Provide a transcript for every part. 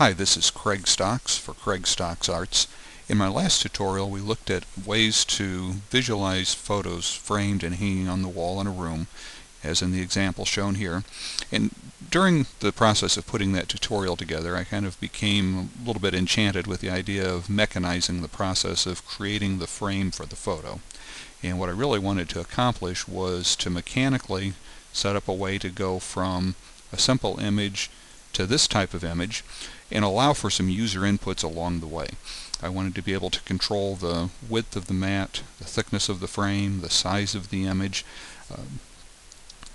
Hi, this is Craig Stocks for Craig Stocks Arts. In my last tutorial we looked at ways to visualize photos framed and hanging on the wall in a room, as in the example shown here. And during the process of putting that tutorial together I kind of became a little bit enchanted with the idea of mechanizing the process of creating the frame for the photo. And what I really wanted to accomplish was to mechanically set up a way to go from a simple image to this type of image and allow for some user inputs along the way. I wanted to be able to control the width of the mat, the thickness of the frame, the size of the image, uh,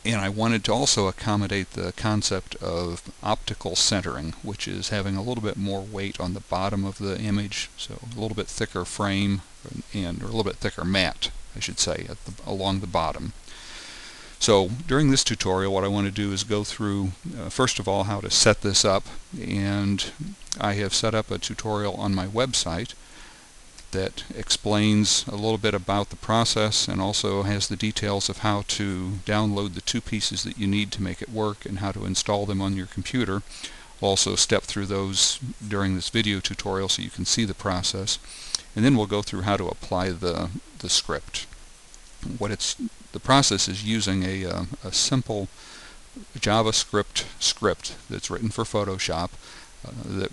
and I wanted to also accommodate the concept of optical centering, which is having a little bit more weight on the bottom of the image, so a little bit thicker frame and or a little bit thicker mat, I should say, the, along the bottom. So during this tutorial what I want to do is go through uh, first of all how to set this up and I have set up a tutorial on my website that explains a little bit about the process and also has the details of how to download the two pieces that you need to make it work and how to install them on your computer. We'll also step through those during this video tutorial so you can see the process and then we'll go through how to apply the, the script. What it's the process is using a, uh, a simple JavaScript script that's written for Photoshop uh, that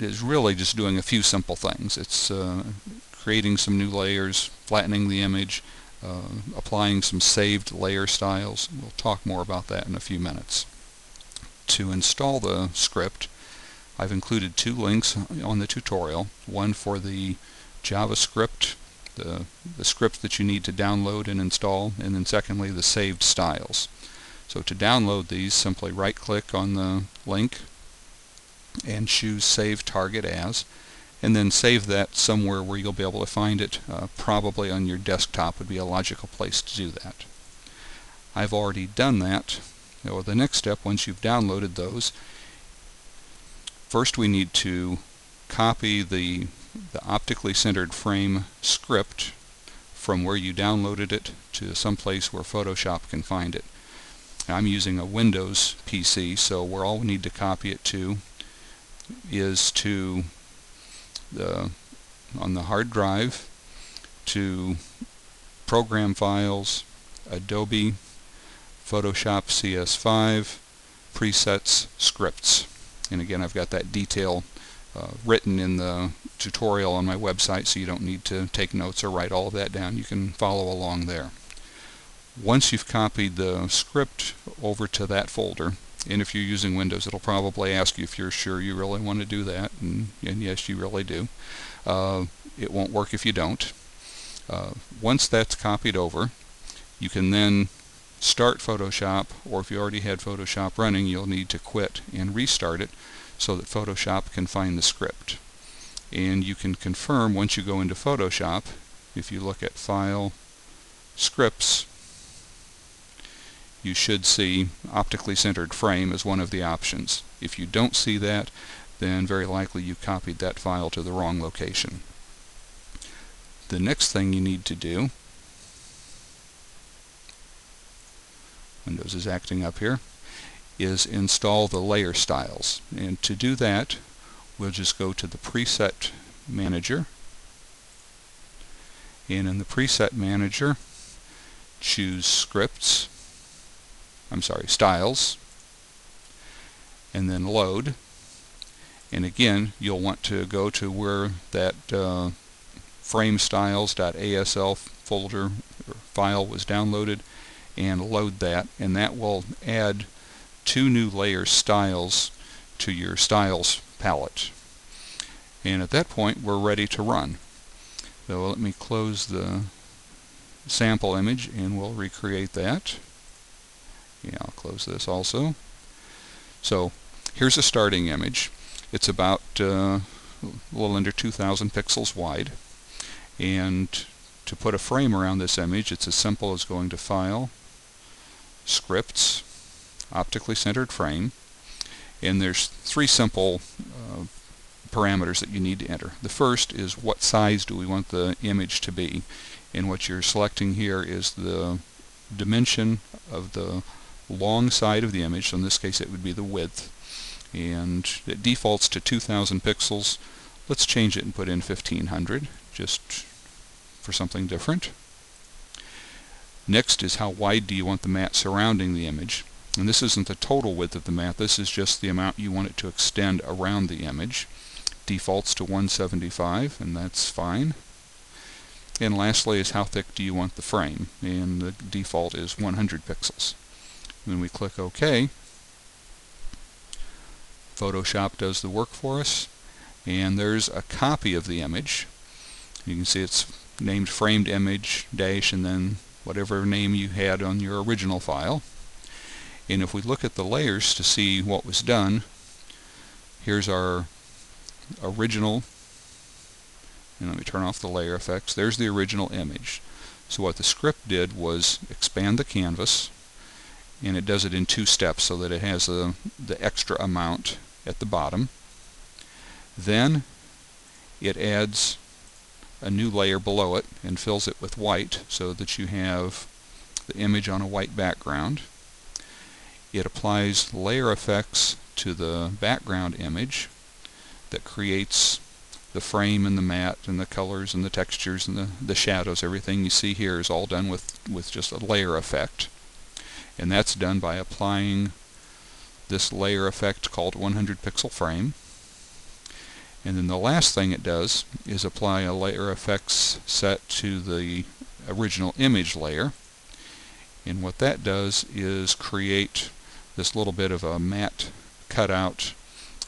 is really just doing a few simple things. It's uh, creating some new layers, flattening the image, uh, applying some saved layer styles. We'll talk more about that in a few minutes. To install the script, I've included two links on the tutorial, one for the JavaScript the, the script that you need to download and install, and then secondly the saved styles. So to download these, simply right click on the link and choose Save Target As, and then save that somewhere where you'll be able to find it. Uh, probably on your desktop would be a logical place to do that. I've already done that. Now, the next step, once you've downloaded those, first we need to copy the the optically centered frame script from where you downloaded it to some place where Photoshop can find it. I'm using a Windows PC, so where all we need to copy it to is to the on the hard drive to program files, Adobe, Photoshop CS5, presets, scripts. And again, I've got that detail uh, written in the tutorial on my website so you don't need to take notes or write all of that down. You can follow along there. Once you've copied the script over to that folder, and if you're using Windows it'll probably ask you if you're sure you really want to do that, and, and yes you really do. Uh, it won't work if you don't. Uh, once that's copied over, you can then start Photoshop, or if you already had Photoshop running, you'll need to quit and restart it so that Photoshop can find the script. And you can confirm once you go into Photoshop, if you look at File, Scripts, you should see optically centered frame as one of the options. If you don't see that, then very likely you copied that file to the wrong location. The next thing you need to do, Windows is acting up here, is install the layer styles. And to do that, we'll just go to the preset manager. And in the preset manager, choose scripts, I'm sorry, styles, and then load. And again, you'll want to go to where that uh, framestyles.asl folder or file was downloaded and load that and that will add two new layer styles to your styles palette. And at that point we're ready to run. So let me close the sample image and we'll recreate that. Yeah, I'll close this also. So here's a starting image. It's about uh, a little under 2,000 pixels wide. And to put a frame around this image, it's as simple as going to File, Scripts, optically centered frame and there's three simple parameters that you need to enter. The first is what size do we want the image to be? And what you're selecting here is the dimension of the long side of the image, so in this case it would be the width, and it defaults to 2000 pixels. Let's change it and put in 1500 just for something different. Next is how wide do you want the mat surrounding the image? And this isn't the total width of the mat. This is just the amount you want it to extend around the image defaults to 175 and that's fine. And lastly is how thick do you want the frame? And the default is 100 pixels. When we click OK Photoshop does the work for us and there's a copy of the image. You can see it's named framed image dash and then whatever name you had on your original file. And if we look at the layers to see what was done here's our original and let me turn off the layer effects. There's the original image. So what the script did was expand the canvas and it does it in two steps so that it has a, the extra amount at the bottom. Then it adds a new layer below it and fills it with white so that you have the image on a white background. It applies layer effects to the background image that creates the frame and the mat and the colors and the textures and the, the shadows. Everything you see here is all done with, with just a layer effect. And that's done by applying this layer effect called 100 pixel frame. And then the last thing it does is apply a layer effects set to the original image layer. And what that does is create this little bit of a matte cutout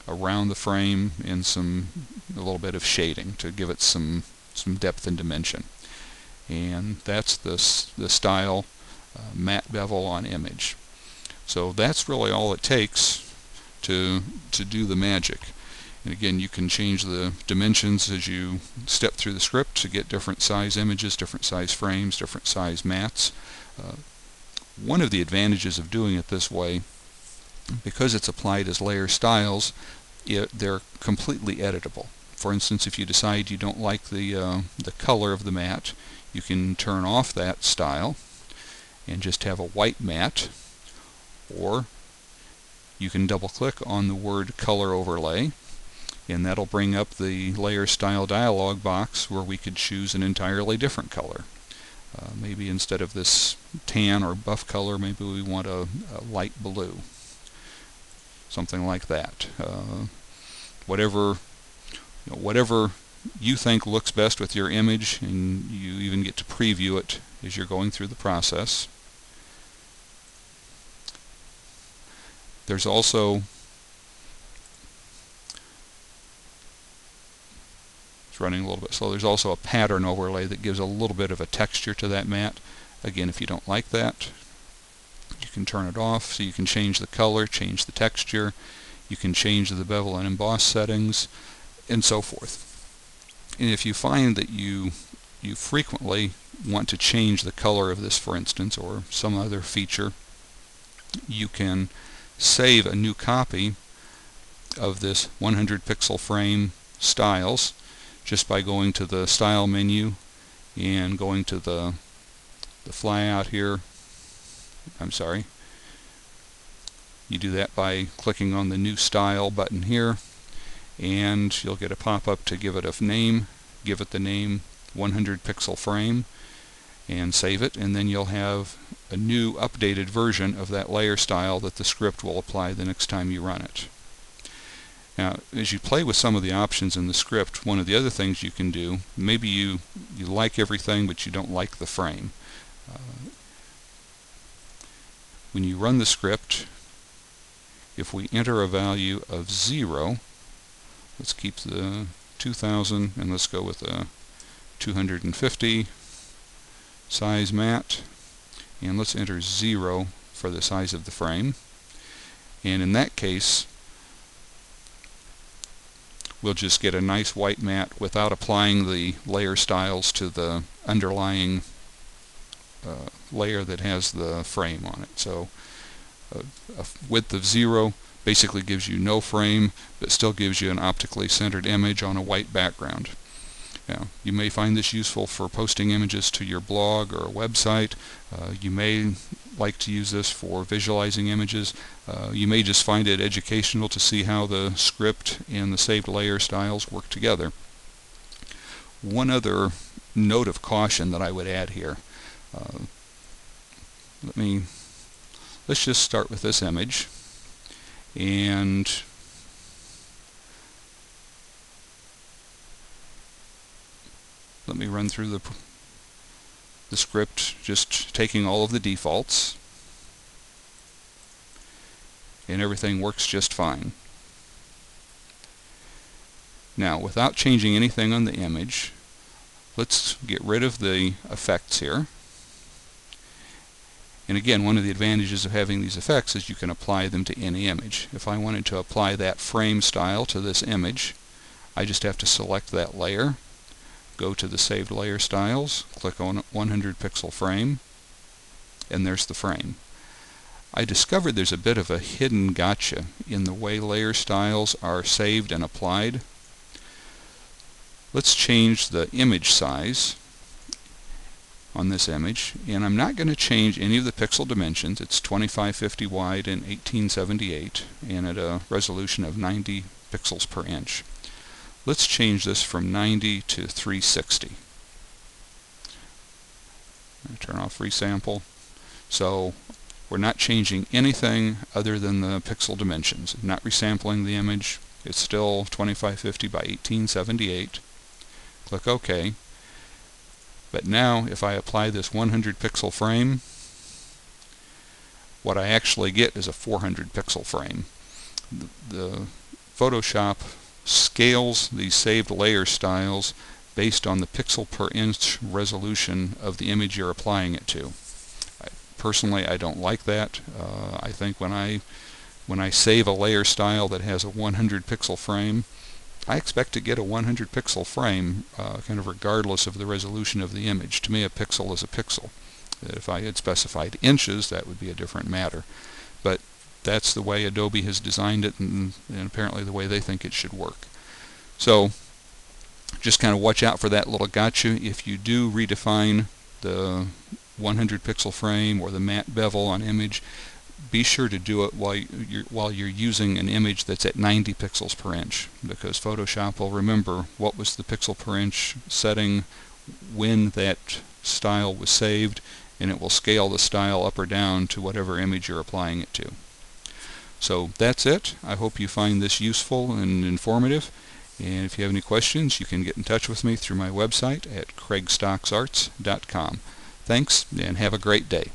around the frame in some a little bit of shading to give it some some depth and dimension. And that's the, the style uh, matte bevel on image. So that's really all it takes to to do the magic. And again you can change the dimensions as you step through the script to get different size images different size frames different size mats. Uh, one of the advantages of doing it this way because it's applied as layer styles, it, they're completely editable. For instance, if you decide you don't like the, uh, the color of the mat, you can turn off that style and just have a white mat, or you can double click on the word color overlay and that'll bring up the layer style dialog box where we could choose an entirely different color. Uh, maybe instead of this tan or buff color, maybe we want a, a light blue something like that. Uh, whatever, you know, whatever you think looks best with your image, and you even get to preview it as you're going through the process. There's also it's running a little bit slow. There's also a pattern overlay that gives a little bit of a texture to that mat. Again, if you don't like that, you can turn it off so you can change the color, change the texture, you can change the bevel and emboss settings, and so forth. And if you find that you you frequently want to change the color of this, for instance, or some other feature, you can save a new copy of this 100 pixel frame styles just by going to the style menu and going to the the flyout here I'm sorry. You do that by clicking on the new style button here and you'll get a pop-up to give it a name. Give it the name 100 pixel frame and save it and then you'll have a new updated version of that layer style that the script will apply the next time you run it. Now, as you play with some of the options in the script, one of the other things you can do, maybe you, you like everything but you don't like the frame. Uh, when you run the script, if we enter a value of 0, let's keep the 2000 and let's go with a 250 size mat and let's enter 0 for the size of the frame. And in that case we'll just get a nice white mat without applying the layer styles to the underlying uh, layer that has the frame on it. So a, a width of zero basically gives you no frame, but still gives you an optically centered image on a white background. Now, you may find this useful for posting images to your blog or a website. Uh, you may like to use this for visualizing images. Uh, you may just find it educational to see how the script and the saved layer styles work together. One other note of caution that I would add here. Uh, let me, let's just start with this image. And let me run through the the script just taking all of the defaults. And everything works just fine. Now without changing anything on the image let's get rid of the effects here and again one of the advantages of having these effects is you can apply them to any image. If I wanted to apply that frame style to this image I just have to select that layer go to the saved layer styles, click on 100 pixel frame, and there's the frame. I discovered there's a bit of a hidden gotcha in the way layer styles are saved and applied. Let's change the image size on this image and I'm not going to change any of the pixel dimensions it's 2550 wide and 1878 and at a resolution of 90 pixels per inch Let's change this from 90 to 360. Turn off resample. So we're not changing anything other than the pixel dimensions. Not resampling the image. It's still 2550 by 1878. Click OK. But now if I apply this 100 pixel frame, what I actually get is a 400 pixel frame. The, the Photoshop scales these saved layer styles based on the pixel per inch resolution of the image you're applying it to. I, personally, I don't like that. Uh, I think when I when I save a layer style that has a 100 pixel frame, I expect to get a 100 pixel frame uh, kind of regardless of the resolution of the image. To me, a pixel is a pixel. If I had specified inches, that would be a different matter. But that's the way Adobe has designed it and, and apparently the way they think it should work. So just kind of watch out for that little gotcha. If you do redefine the 100 pixel frame or the matte bevel on image, be sure to do it while you're, while you're using an image that's at 90 pixels per inch because Photoshop will remember what was the pixel per inch setting when that style was saved and it will scale the style up or down to whatever image you're applying it to. So that's it. I hope you find this useful and informative. And if you have any questions, you can get in touch with me through my website at craigstocksarts.com. Thanks, and have a great day.